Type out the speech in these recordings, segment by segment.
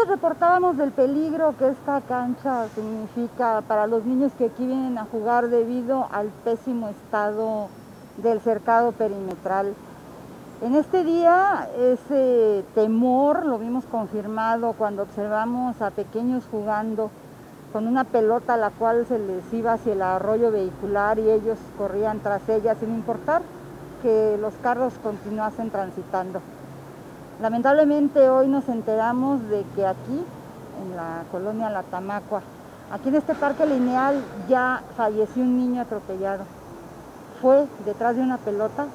entonces reportábamos del peligro que esta cancha significa para los niños que aquí vienen a jugar debido al pésimo estado del cercado perimetral. En este día ese temor lo vimos confirmado cuando observamos a pequeños jugando con una pelota a la cual se les iba hacia el arroyo vehicular y ellos corrían tras ella sin importar que los carros continuasen transitando. Lamentablemente hoy nos enteramos de que aquí, en la colonia La Tamacua, aquí en este parque lineal ya falleció un niño atropellado. Fue detrás de una pelota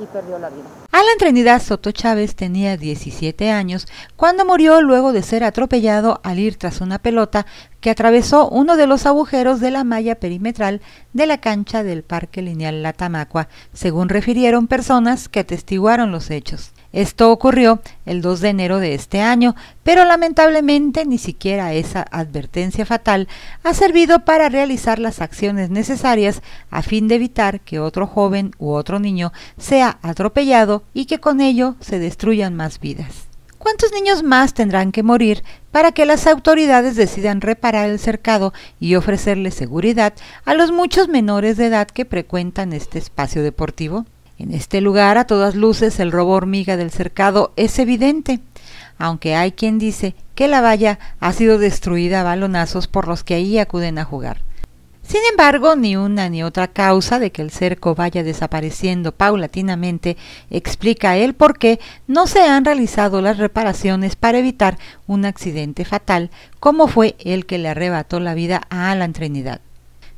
y perdió la vida. Alan Trinidad Soto Chávez tenía 17 años cuando murió luego de ser atropellado al ir tras una pelota que atravesó uno de los agujeros de la malla perimetral de la cancha del Parque Lineal La Tamacua, según refirieron personas que atestiguaron los hechos. Esto ocurrió el 2 de enero de este año, pero lamentablemente ni siquiera esa advertencia fatal ha servido para realizar las acciones necesarias a fin de evitar que otro joven u otro niño sea atropellado y que con ello se destruyan más vidas. ¿Cuántos niños más tendrán que morir para que las autoridades decidan reparar el cercado y ofrecerle seguridad a los muchos menores de edad que frecuentan este espacio deportivo? En este lugar, a todas luces, el robo hormiga del cercado es evidente, aunque hay quien dice que la valla ha sido destruida a balonazos por los que ahí acuden a jugar. Sin embargo, ni una ni otra causa de que el cerco vaya desapareciendo paulatinamente explica el por qué no se han realizado las reparaciones para evitar un accidente fatal como fue el que le arrebató la vida a Alan Trinidad.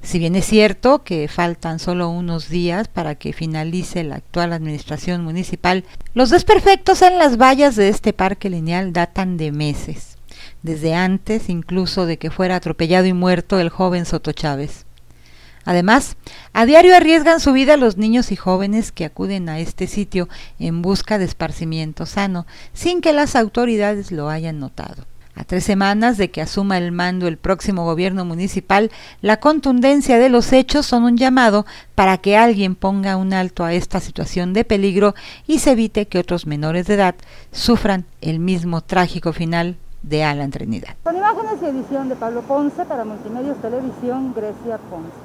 Si bien es cierto que faltan solo unos días para que finalice la actual administración municipal, los desperfectos en las vallas de este parque lineal datan de meses, desde antes incluso de que fuera atropellado y muerto el joven Soto Chávez. Además, a diario arriesgan su vida los niños y jóvenes que acuden a este sitio en busca de esparcimiento sano, sin que las autoridades lo hayan notado. A tres semanas de que asuma el mando el próximo gobierno municipal, la contundencia de los hechos son un llamado para que alguien ponga un alto a esta situación de peligro y se evite que otros menores de edad sufran el mismo trágico final de Alan Trinidad. Con imágenes y edición de Pablo Ponce para Multimedios Televisión, Grecia Ponce.